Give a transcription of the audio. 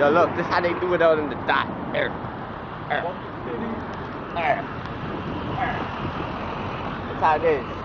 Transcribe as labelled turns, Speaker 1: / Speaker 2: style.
Speaker 1: Yo, look, this is how they do it out in the dot. There. That's how it is.